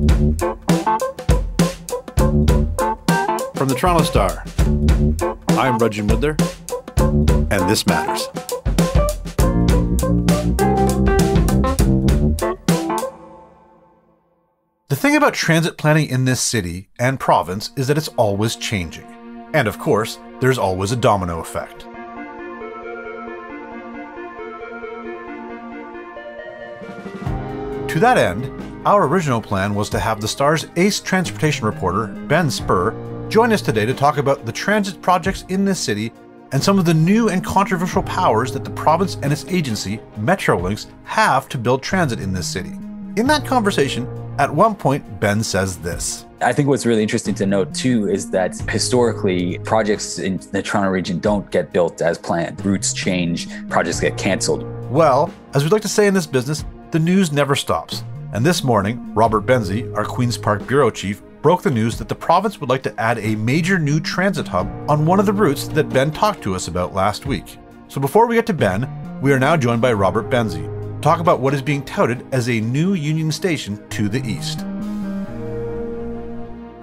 From the Toronto Star, I'm Raju Mudhar, and this matters. The thing about transit planning in this city and province is that it's always changing. And of course, there's always a domino effect. To that end, our original plan was to have the Star's ace transportation reporter, Ben Spurr, join us today to talk about the transit projects in this city and some of the new and controversial powers that the province and its agency, Metrolinx, have to build transit in this city. In that conversation, at one point, Ben says this. I think what's really interesting to note too is that historically, projects in the Toronto region don't get built as planned. Routes change, projects get canceled. Well, as we like to say in this business, the news never stops. And this morning, Robert Benzie, our Queen's Park Bureau Chief, broke the news that the province would like to add a major new transit hub on one of the routes that Ben talked to us about last week. So before we get to Ben, we are now joined by Robert Benzie, talk about what is being touted as a new Union Station to the east.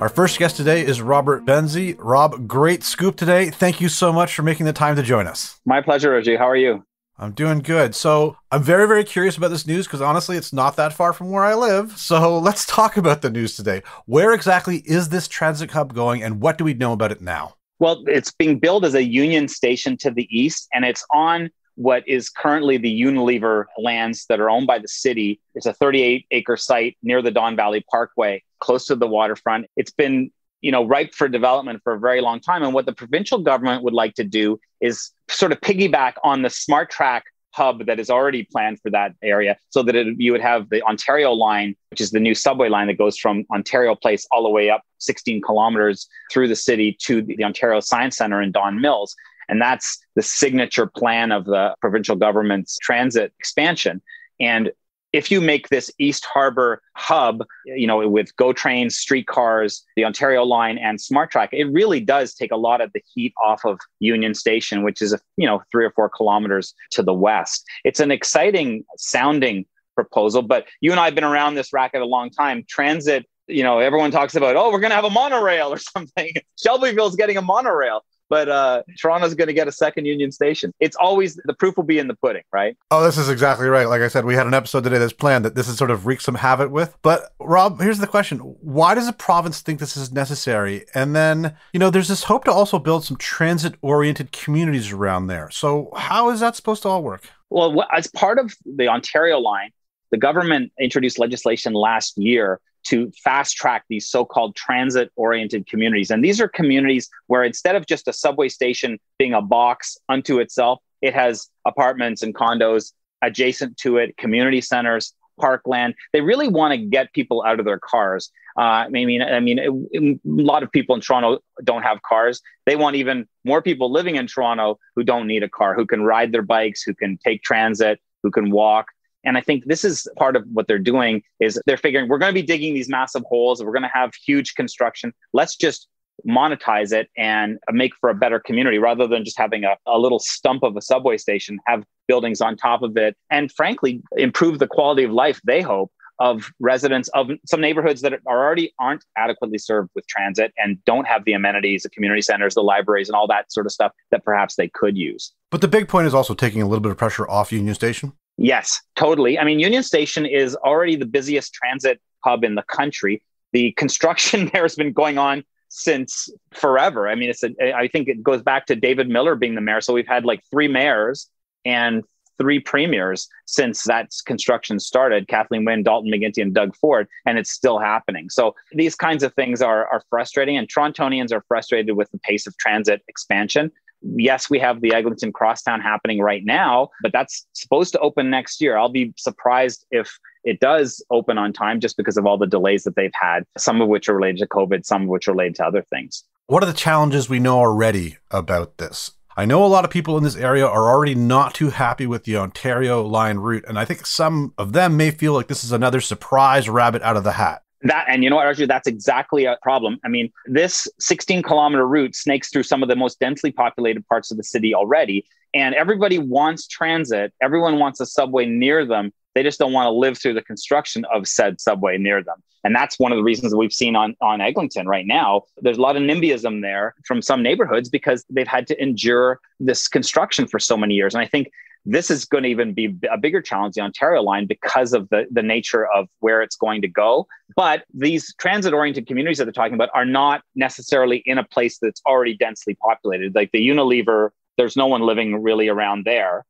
Our first guest today is Robert Benzie. Rob, great scoop today. Thank you so much for making the time to join us. My pleasure, Reggie. How are you? I'm doing good. So I'm very, very curious about this news because honestly, it's not that far from where I live. So let's talk about the news today. Where exactly is this transit hub going and what do we know about it now? Well, it's being built as a Union station to the east, and it's on what is currently the Unilever lands that are owned by the city. It's a 38 acre site near the Don Valley Parkway, close to the waterfront. It's been you know ripe for development for a very long time and what the provincial government would like to do is sort of piggyback on the smart track hub that is already planned for that area so that it, you would have the ontario line which is the new subway line that goes from ontario place all the way up 16 kilometers through the city to the ontario science center in don mills and that's the signature plan of the provincial government's transit expansion. And if you make this East Harbor hub, you know, with GO trains, streetcars, the Ontario line, and Smart Track, it really does take a lot of the heat off of Union Station, which is, a you know, three or four kilometers to the west. It's an exciting sounding proposal, but you and I have been around this racket a long time. Transit, you know, everyone talks about, oh, we're going to have a monorail or something. Shelbyville's getting a monorail but uh, Toronto's going to get a second Union Station. It's always the proof will be in the pudding, right? Oh, this is exactly right. Like I said, we had an episode today that's planned that this is sort of wreak some havoc with. But Rob, here's the question: Why does the province think this is necessary? And then you know, there's this hope to also build some transit-oriented communities around there. So how is that supposed to all work? Well, as part of the Ontario line, the government introduced legislation last year to fast track these so called transit oriented communities. And these are communities where instead of just a subway station being a box unto itself, it has apartments and condos adjacent to it, community centers, parkland. They really want to get people out of their cars. Uh, I mean, I mean, it, a lot of people in Toronto don't have cars. They want even more people living in Toronto who don't need a car, who can ride their bikes, who can take transit, who can walk. And I think this is part of what they're doing is they're figuring we're going to be digging these massive holes. And we're going to have huge construction. Let's just monetize it and make for a better community rather than just having a, a little stump of a subway station, have buildings on top of it, and frankly, improve the quality of life they hope of residents of some neighborhoods that are already aren't adequately served with transit and don't have the amenities, the community centers, the libraries, and all that sort of stuff that perhaps they could use. But the big point is also taking a little bit of pressure off Union Station. Yes, totally. I mean, Union Station is already the busiest transit hub in the country. The construction there has been going on since forever. I mean, it's a, I think it goes back to David Miller being the mayor. So we've had like three mayors and three premiers since that construction started Kathleen Wynne, Dalton McGuinty, and Doug Ford, and it's still happening. So these kinds of things are, are frustrating, and Torontonians are frustrated with the pace of transit expansion yes, we have the Eglinton Crosstown happening right now, but that's supposed to open next year. I'll be surprised if it does open on time just because of all the delays that they've had, some of which are related to COVID, some of which are related to other things. What are the challenges we know already about this? I know a lot of people in this area are already not too happy with the Ontario line route, and I think some of them may feel like this is another surprise rabbit out of the hat. That and you know what, Archie, that's exactly a problem. I mean, this 16 kilometer route snakes through some of the most densely populated parts of the city already, and everybody wants transit. Everyone wants a subway near them. They just don't want to live through the construction of said subway near them. And that's one of the reasons that we've seen on, on Eglinton right now. There's a lot of NIMBYism there from some neighborhoods because they've had to endure this construction for so many years. And I think this is going to even be a bigger challenge, the Ontario line, because of the, the nature of where it's going to go. But these transit oriented communities that they're talking about are not necessarily in a place that's already densely populated. Like the Unilever, there's no one living really around there.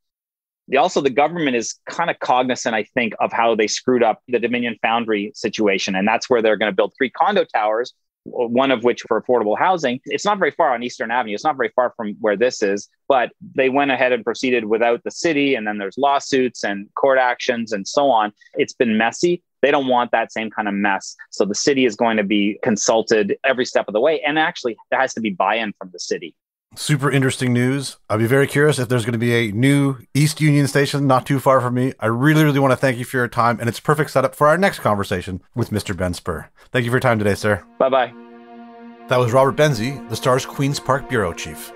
The, also, the government is kind of cognizant, I think, of how they screwed up the Dominion Foundry situation. And that's where they're going to build three condo towers one of which for affordable housing. It's not very far on Eastern Avenue. It's not very far from where this is, but they went ahead and proceeded without the city. And then there's lawsuits and court actions and so on. It's been messy. They don't want that same kind of mess. So the city is going to be consulted every step of the way. And actually, there has to be buy in from the city. Super interesting news. I'd be very curious if there's going to be a new East Union station not too far from me. I really, really want to thank you for your time, and it's perfect setup for our next conversation with Mr. Ben Spurr. Thank you for your time today, sir. Bye bye. That was Robert Benzie, the Star's Queen's Park Bureau Chief.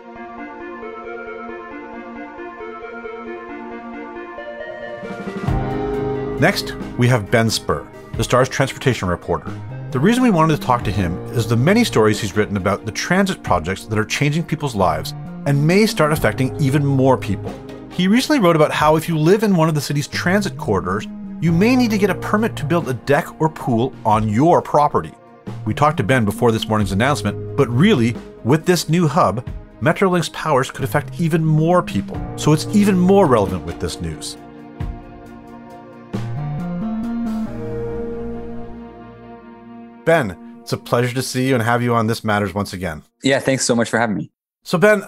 Next, we have Ben Spurr, the Star's transportation reporter. The reason we wanted to talk to him is the many stories he's written about the transit projects that are changing people's lives and may start affecting even more people. He recently wrote about how if you live in one of the city's transit corridors, you may need to get a permit to build a deck or pool on your property. We talked to Ben before this morning's announcement, but really, with this new hub, Metrolinx's powers could affect even more people, so it's even more relevant with this news. Ben, it's a pleasure to see you and have you on This Matters once again. Yeah, thanks so much for having me. So, Ben,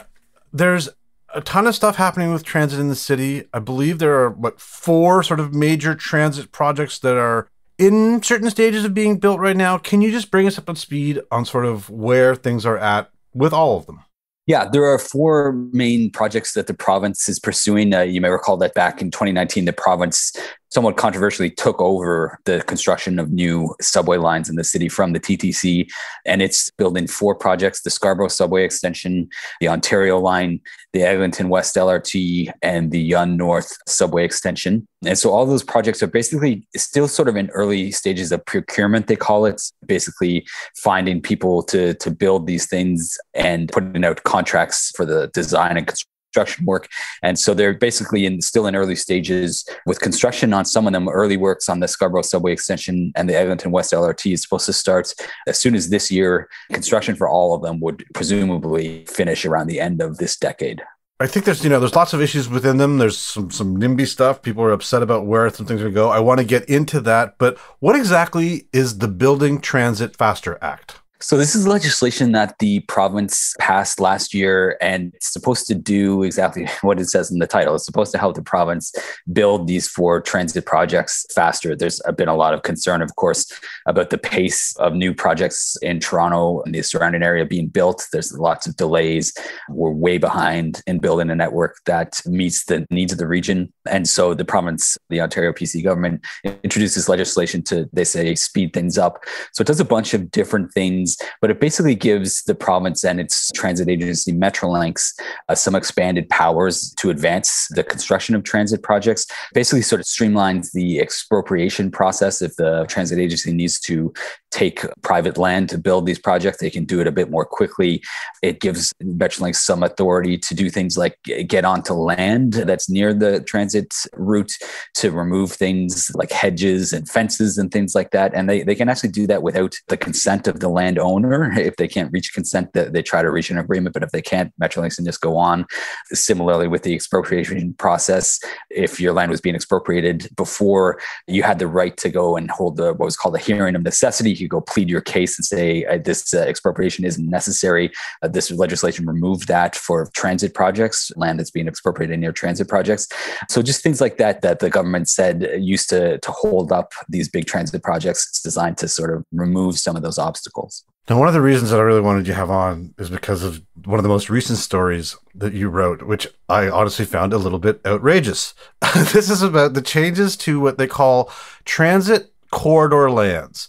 there's a ton of stuff happening with transit in the city. I believe there are, what, four sort of major transit projects that are in certain stages of being built right now. Can you just bring us up on speed on sort of where things are at with all of them? Yeah, there are four main projects that the province is pursuing. Uh, you may recall that back in 2019, the province somewhat controversially took over the construction of new subway lines in the city from the TTC. And it's building four projects the Scarborough subway extension, the Ontario line, the Eglinton West LRT, and the Yonge North subway extension. And so all those projects are basically still sort of in early stages of procurement, they call it, basically finding people to, to build these things and putting out contracts for the design and construction construction work. And so they're basically in still in early stages with construction on some of them. Early works on the Scarborough subway extension and the Eglinton West LRT is supposed to start as soon as this year. Construction for all of them would presumably finish around the end of this decade. I think there's you know there's lots of issues within them. There's some some NIMBY stuff. People are upset about where some things are going to go. I want to get into that, but what exactly is the Building Transit Faster Act? So, this is legislation that the province passed last year, and it's supposed to do exactly what it says in the title. It's supposed to help the province build these four transit projects faster. There's been a lot of concern, of course, about the pace of new projects in Toronto and the surrounding area being built. There's lots of delays. We're way behind in building a network that meets the needs of the region. And so, the province, the Ontario PC government, introduces legislation to, they say, speed things up. So, it does a bunch of different things but it basically gives the province and its transit agency, Metrolinx, uh, some expanded powers to advance the construction of transit projects. Basically, sort of streamlines the expropriation process. If the transit agency needs to take private land to build these projects, they can do it a bit more quickly. It gives Metrolinx some authority to do things like get onto land that's near the transit route to remove things like hedges and fences and things like that. And they, they can actually do that without the consent of the land owner. If they can't reach consent, they try to reach an agreement. But if they can't, Metrolinx can just go on. Similarly, with the expropriation process, if your land was being expropriated before you had the right to go and hold the what was called a hearing of necessity, you could go plead your case and say uh, this uh, expropriation isn't necessary. Uh, this legislation removed that for transit projects, land that's being expropriated near transit projects. So just things like that that the government said used to to hold up these big transit projects. It's designed to sort of remove some of those obstacles. Now, one of the reasons that I really wanted you to have on is because of one of the most recent stories that you wrote, which I honestly found a little bit outrageous. this is about the changes to what they call transit corridor lands.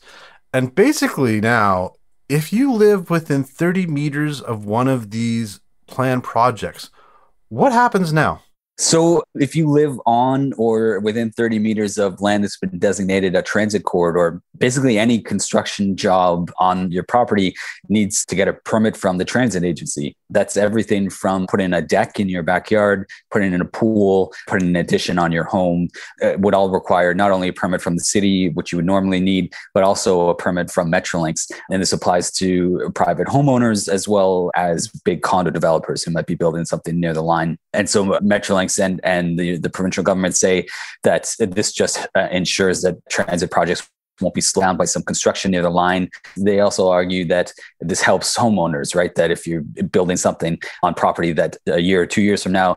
And basically, now, if you live within 30 meters of one of these planned projects, what happens now? So, if you live on or within 30 meters of land that's been designated a transit corridor, basically any construction job on your property needs to get a permit from the transit agency. That's everything from putting a deck in your backyard, putting in a pool, putting an addition on your home, it would all require not only a permit from the city, which you would normally need, but also a permit from Metrolinx. And this applies to private homeowners as well as big condo developers who might be building something near the line. And so, Metrolinx and and the, the provincial government say that this just uh, ensures that transit projects won't be slowed down by some construction near the line. They also argue that this helps homeowners, right? That if you're building something on property that a year or two years from now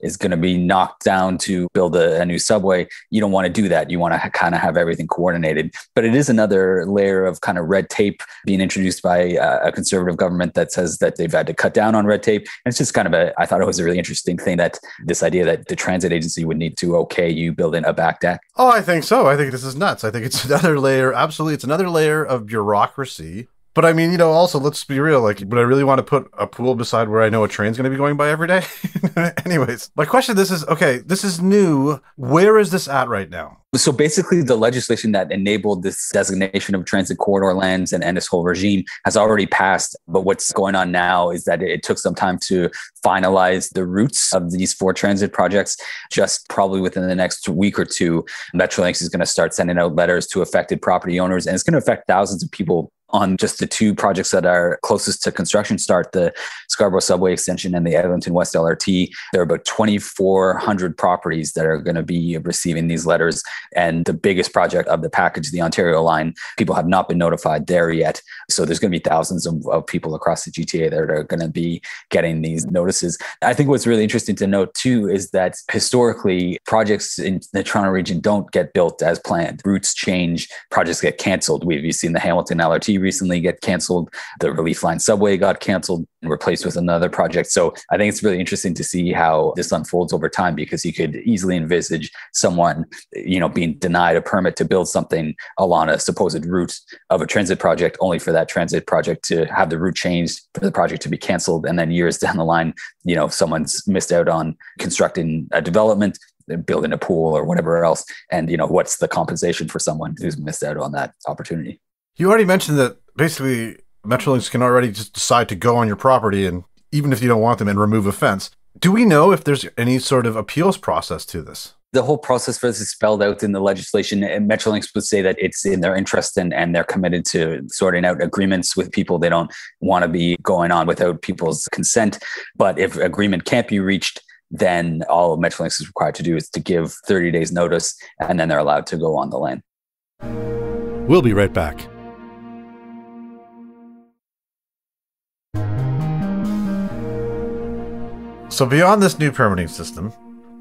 is going to be knocked down to build a, a new subway, you don't want to do that. You want to ha- kind of have everything coordinated. But it is another layer of kind of red tape being introduced by uh, a conservative government that says that they've had to cut down on red tape. And it's just kind of a, I thought it was a really interesting thing that this idea that the transit agency would need to okay you building a back deck. Oh, I think so. I think this is nuts. I think it's another layer. Absolutely. It's another layer of bureaucracy but I mean, you know, also let's be real. Like, would I really want to put a pool beside where I know a train's going to be going by every day? Anyways, my question: This is okay. This is new. Where is this at right now? So basically, the legislation that enabled this designation of transit corridor lands and, and this whole regime has already passed. But what's going on now is that it took some time to finalize the routes of these four transit projects. Just probably within the next week or two, Metrolinx is going to start sending out letters to affected property owners, and it's going to affect thousands of people on just the two projects that are closest to construction start, the Scarborough Subway Extension and the Eglinton West LRT. There are about 2,400 properties that are going to be receiving these letters. And the biggest project of the package, the Ontario line, people have not been notified there yet. So there's going to be thousands of, of people across the GTA that are going to be getting these notices. I think what's really interesting to note too is that historically, projects in the Toronto region don't get built as planned. Routes change, projects get canceled. We've seen the Hamilton LRT recently get canceled. The Relief Line subway got canceled and replaced with another project. So I think it's really interesting to see how this unfolds over time because you could easily envisage someone, you know, being denied a permit to build something along a supposed route of a transit project, only for that transit project to have the route changed, for the project to be canceled, and then years down the line, you know, someone's missed out on constructing a development building a pool or whatever else and you know what's the compensation for someone who's missed out on that opportunity you already mentioned that basically Metrolinx can already just decide to go on your property and even if you don't want them and remove a fence. Do we know if there's any sort of appeals process to this? The whole process for this is spelled out in the legislation. And Metrolinx would say that it's in their interest and, and they're committed to sorting out agreements with people. They don't want to be going on without people's consent. But if agreement can't be reached, then all Metrolinx is required to do is to give 30 days notice and then they're allowed to go on the land. We'll be right back. So, beyond this new permitting system,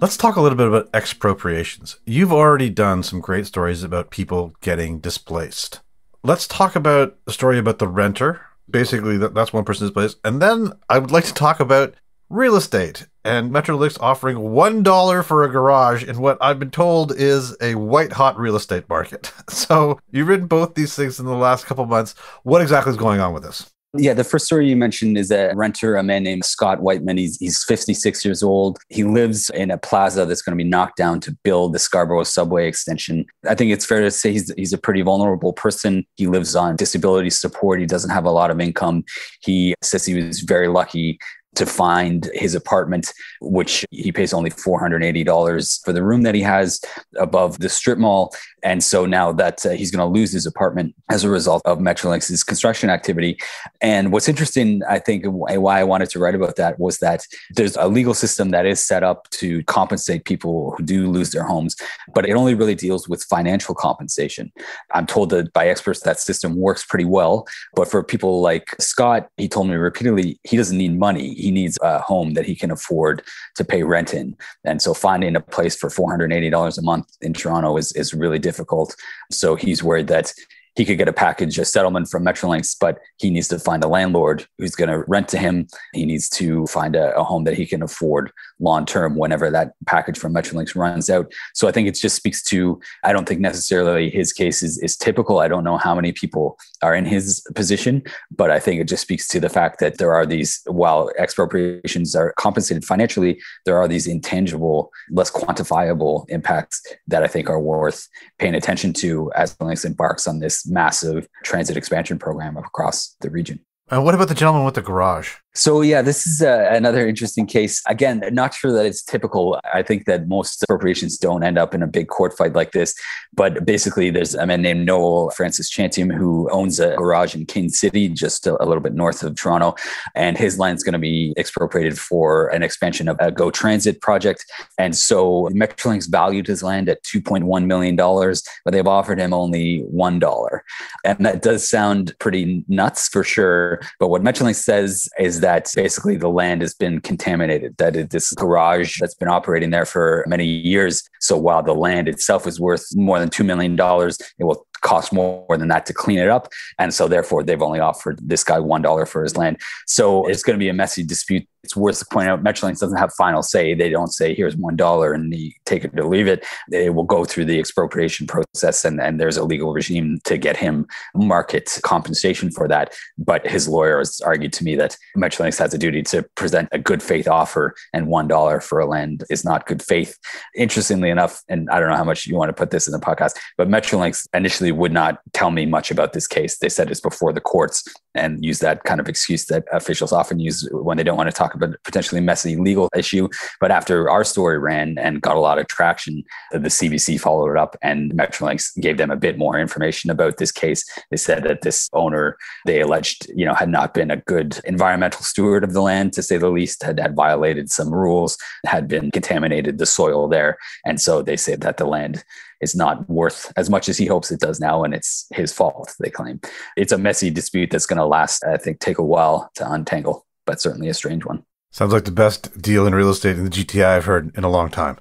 let's talk a little bit about expropriations. You've already done some great stories about people getting displaced. Let's talk about a story about the renter. Basically, that's one person displaced. And then I would like to talk about real estate and Metrolinx offering $1 for a garage in what I've been told is a white hot real estate market. So, you've written both these things in the last couple months. What exactly is going on with this? Yeah, the first story you mentioned is a renter, a man named Scott Whiteman. He's, he's 56 years old. He lives in a plaza that's going to be knocked down to build the Scarborough subway extension. I think it's fair to say he's, he's a pretty vulnerable person. He lives on disability support. He doesn't have a lot of income. He says he was very lucky to find his apartment, which he pays only $480 for the room that he has above the strip mall. And so now that uh, he's going to lose his apartment as a result of Metrolinx's construction activity. And what's interesting, I think, why I wanted to write about that was that there's a legal system that is set up to compensate people who do lose their homes, but it only really deals with financial compensation. I'm told that by experts that system works pretty well. But for people like Scott, he told me repeatedly he doesn't need money. He needs a home that he can afford to pay rent in. And so finding a place for $480 a month in Toronto is, is really difficult. So he's worried that he could get a package, a settlement from Metrolinx, but he needs to find a landlord who's going to rent to him. He needs to find a, a home that he can afford long term whenever that package from Metrolinx runs out. So I think it just speaks to, I don't think necessarily his case is, is typical. I don't know how many people are in his position, but I think it just speaks to the fact that there are these, while expropriations are compensated financially, there are these intangible, less quantifiable impacts that I think are worth paying attention to as Metrolinx embarks on this massive transit expansion program across the region. And what about the gentleman with the garage? So yeah, this is uh, another interesting case. Again, not sure that it's typical. I think that most expropriations don't end up in a big court fight like this. But basically, there's a man named Noel Francis Chantium who owns a garage in King City, just a, a little bit north of Toronto, and his land's going to be expropriated for an expansion of a GO Transit project. And so Metrolinx valued his land at 2.1 million dollars, but they've offered him only one dollar, and that does sound pretty nuts for sure. But what Metrolinx says is that that basically the land has been contaminated, that it, this garage that's been operating there for many years. So while the land itself is worth more than $2 million, it will cost more than that to clean it up. And so therefore they've only offered this guy $1 for his land. So it's going to be a messy dispute it's worth pointing out Metrolinx doesn't have final say. They don't say here's one dollar and you take it or leave it. They will go through the expropriation process and, and there's a legal regime to get him market compensation for that. But his lawyer has argued to me that Metrolinx has a duty to present a good faith offer and one dollar for a land is not good faith. Interestingly enough, and I don't know how much you want to put this in the podcast, but Metrolinx initially would not tell me much about this case. They said it's before the courts and use that kind of excuse that officials often use when they don't want to talk about a potentially messy legal issue. But after our story ran and got a lot of traction, the CBC followed it up and Metrolinx gave them a bit more information about this case. They said that this owner, they alleged, you know, had not been a good environmental steward of the land, to say the least, had, had violated some rules, had been contaminated the soil there. And so they said that the land is not worth as much as he hopes it does now. And it's his fault, they claim. It's a messy dispute that's going to last, I think, take a while to untangle, but certainly a strange one. Sounds like the best deal in real estate in the GTA I've heard in a long time.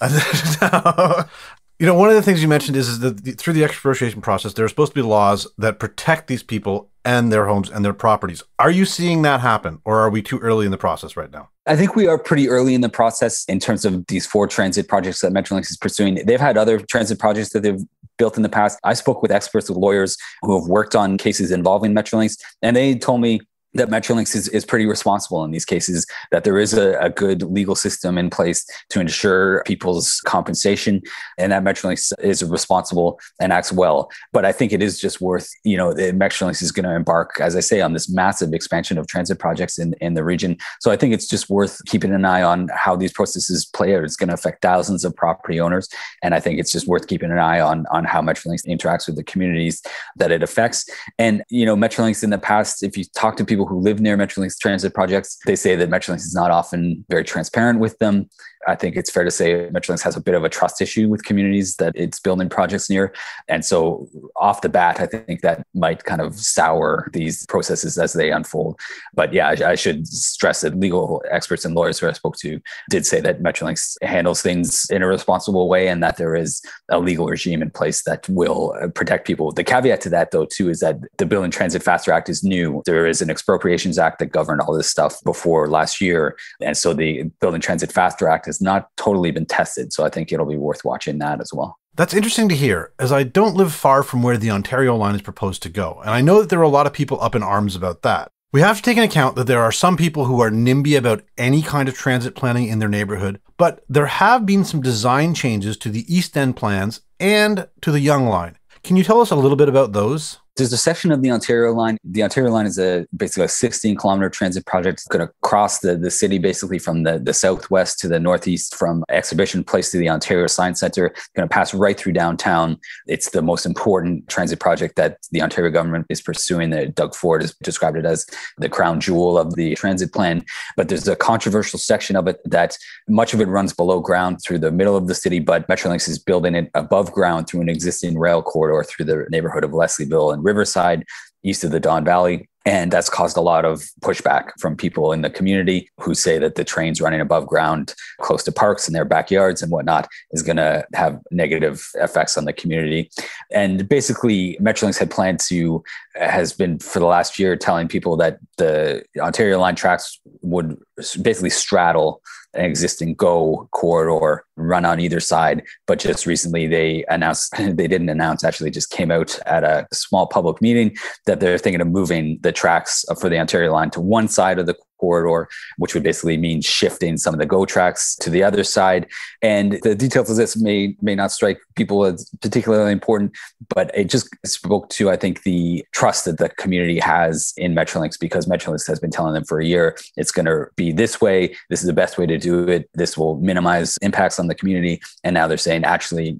you know, one of the things you mentioned is, is that the, through the expropriation process, there are supposed to be laws that protect these people and their homes and their properties. Are you seeing that happen, or are we too early in the process right now? I think we are pretty early in the process in terms of these four transit projects that Metrolinx is pursuing. They've had other transit projects that they've built in the past. I spoke with experts, with lawyers who have worked on cases involving Metrolinx, and they told me that Metrolinx is, is pretty responsible in these cases, that there is a, a, good legal system in place to ensure people's compensation, and that Metrolinx is responsible and acts well. But I think it is just worth, you know, Metrolinx is going to embark, as I say, on this massive expansion of transit projects in, in the region. So I think it's just worth keeping an eye on how these processes play out. It's going to affect thousands of property owners. And I think it's just worth keeping an eye on, on how Metrolinx interacts with the communities that it affects. And, you know, Metrolinx in the past, if you talk to people, people who live near Metrolinx transit projects, they say that Metrolinx is not often very transparent with them. I think it's fair to say Metrolinx has a bit of a trust issue with communities that it's building projects near. And so, off the bat, I think that might kind of sour these processes as they unfold. But yeah, I, I should stress that legal experts and lawyers who I spoke to did say that Metrolinx handles things in a responsible way and that there is a legal regime in place that will uh, protect people. The caveat to that, though, too, is that the Building Transit Faster Act is new. There is an Expropriations Act that governed all this stuff before last year. And so, the Building Transit Faster Act not totally been tested. So I think it'll be worth watching that as well. That's interesting to hear, as I don't live far from where the Ontario line is proposed to go. And I know that there are a lot of people up in arms about that. We have to take into account that there are some people who are NIMBY about any kind of transit planning in their neighborhood, but there have been some design changes to the East End plans and to the Yonge line. Can you tell us a little bit about those? There's a section of the Ontario line. The Ontario line is a basically a 16 kilometer transit project. Going to cross the, the city basically from the, the southwest to the northeast from Exhibition Place to the Ontario Science Center. It's going to pass right through downtown. It's the most important transit project that the Ontario government is pursuing. That Doug Ford has described it as the crown jewel of the transit plan. But there's a controversial section of it that much of it runs below ground through the middle of the city, but Metrolinx is building it above ground through an existing rail corridor through the neighborhood of Leslieville and Riverside, east of the Don Valley. And that's caused a lot of pushback from people in the community who say that the trains running above ground close to parks in their backyards and whatnot is going to have negative effects on the community. And basically, Metrolinx had planned to, has been for the last year telling people that the Ontario line tracks would basically straddle an existing go corridor run on either side but just recently they announced they didn't announce actually just came out at a small public meeting that they're thinking of moving the tracks for the ontario line to one side of the corridor, which would basically mean shifting some of the GO tracks to the other side. And the details of this may may not strike people as particularly important, but it just spoke to I think the trust that the community has in Metrolinx because Metrolinx has been telling them for a year it's going to be this way. This is the best way to do it. This will minimize impacts on the community. And now they're saying actually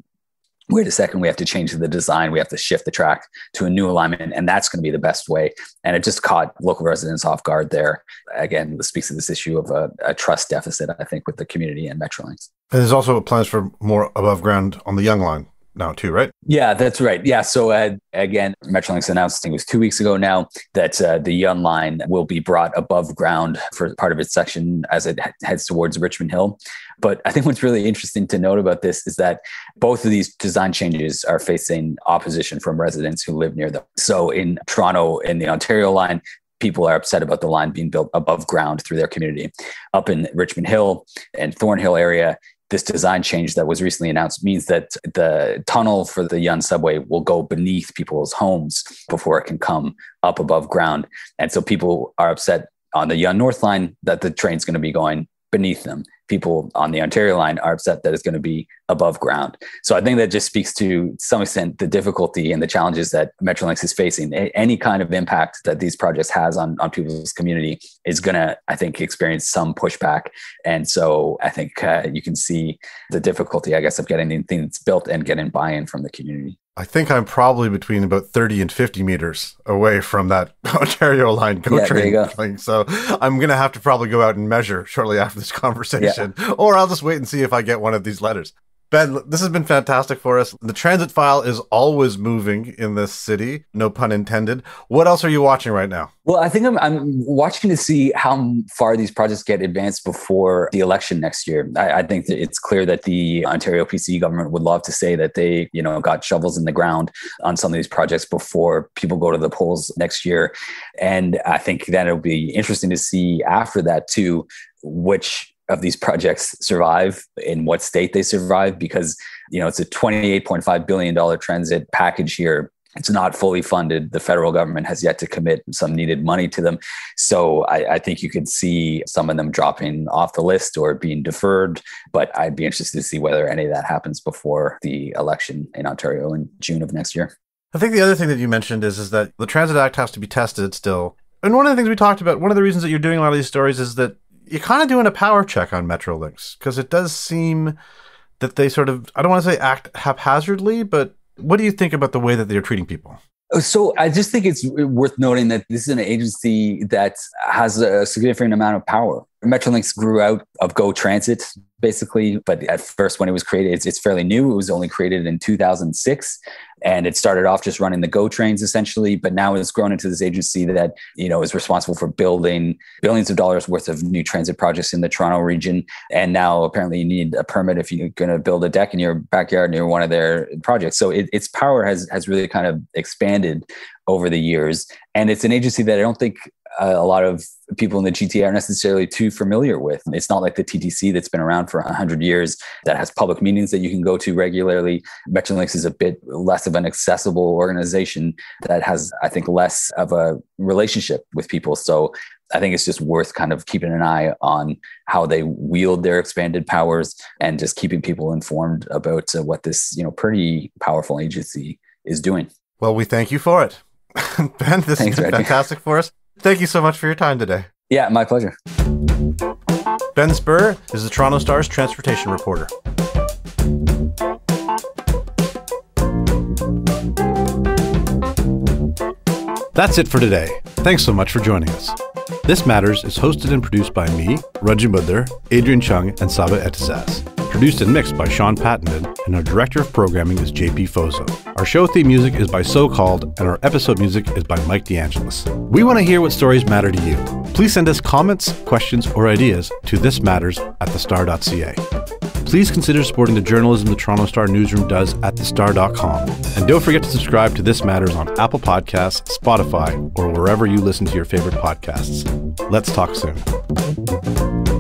wait a second, we have to change the design. We have to shift the track to a new alignment, and that's going to be the best way. And it just caught local residents off guard there. Again, this speaks to this issue of a, a trust deficit, I think, with the community and Metrolinx. And there's also plans for more above ground on the Yonge line now too, right? Yeah, that's right. Yeah. So uh, again, Metrolinx announced, I think it was two weeks ago now, that uh, the Yonge line will be brought above ground for part of its section as it heads towards Richmond Hill. But I think what's really interesting to note about this is that both of these design changes are facing opposition from residents who live near them. So in Toronto, in the Ontario line, people are upset about the line being built above ground through their community. Up in Richmond Hill and Thornhill area, this design change that was recently announced means that the tunnel for the Yonge subway will go beneath people's homes before it can come up above ground. And so people are upset on the Yonge North line that the train's going to be going beneath them people on the Ontario line are upset that it's going to be above ground. So I think that just speaks to some extent the difficulty and the challenges that Metrolinx is facing. Any kind of impact that these projects has on, on people's community is going to, I think, experience some pushback. And so I think uh, you can see the difficulty, I guess, of getting things built and getting buy-in from the community. I think I'm probably between about 30 and 50 meters away from that Ontario line GO yeah, train go. thing. So I'm going to have to probably go out and measure shortly after this conversation, yeah. or I'll just wait and see if I get one of these letters. Ben, this has been fantastic for us. The transit file is always moving in this city, no pun intended. What else are you watching right now? Well, I think I'm, I'm watching to see how far these projects get advanced before the election next year. I, I think that it's clear that the Ontario PC government would love to say that they, you know, got shovels in the ground on some of these projects before people go to the polls next year. And I think then it'll be interesting to see after that too, which of these projects survive in what state they survive because you know it's a 28.5 billion dollar transit package here it's not fully funded. The federal government has yet to commit some needed money to them. So I, I, think you could see some of them dropping off the list or being deferred. But I'd be interested to see whether any of that happens before the election in Ontario in June of next year. I think the other thing that you mentioned is, is that the Transit Act has to be tested still. And one of the things we talked about, one of the reasons that you're doing a lot of these stories is that you're kind of doing a power check on Metrolinx because it does seem that they sort of I don't want to say act haphazardly, but what do you think about the way that they're treating people? Uh, so I just think it's worth noting that this is an agency that has a significant amount of power. Metrolinx grew out of Go Transit basically. But at first, when it was created, it's, it's fairly new. It was only created in 2006, and it started off just running the Go trains essentially. But now it's grown into this agency that you know is responsible for building billions of dollars worth of new transit projects in the Toronto region. And now apparently you need a permit if you're going to build a deck in your backyard near one of their projects. So it, its power has has really kind of expanded over the years, and it's an agency that I don't think a lot of people in the GTA are necessarily too familiar with. It's not like the TTC that's been around for 100 years that has public meetings that you can go to regularly. Metrolinx is a bit less of an accessible organization that has, I think, less of a relationship with people. So I think it's just worth kind of keeping an eye on how they wield their expanded powers and just keeping people informed about uh, what this, you know, pretty powerful agency is doing. Well, we thank you for it. ben, this Thanks, has been fantastic for us. Thank you so much for your time today. Yeah, my pleasure. Ben Spurr is the Toronto Star's transportation reporter. That's it for today. Thanks so much for joining us. This Matters is hosted and produced by me, Raju Mudhar, Adrian Chung, and Saba Eitizaz. Produced and mixed by Sean Pattenden, and our director of programming is JP Fozo. Our show theme music is by So Called, and our episode music is by Mike DeAngelis. We want to hear what stories matter to you. Please send us comments, questions, or ideas to thismatters at thestar.ca. Please consider supporting the journalism the Toronto Star newsroom does at thestar.com. And don't forget to subscribe to This Matters on Apple Podcasts, Spotify, or wherever you listen to your favorite podcasts. Let's talk soon.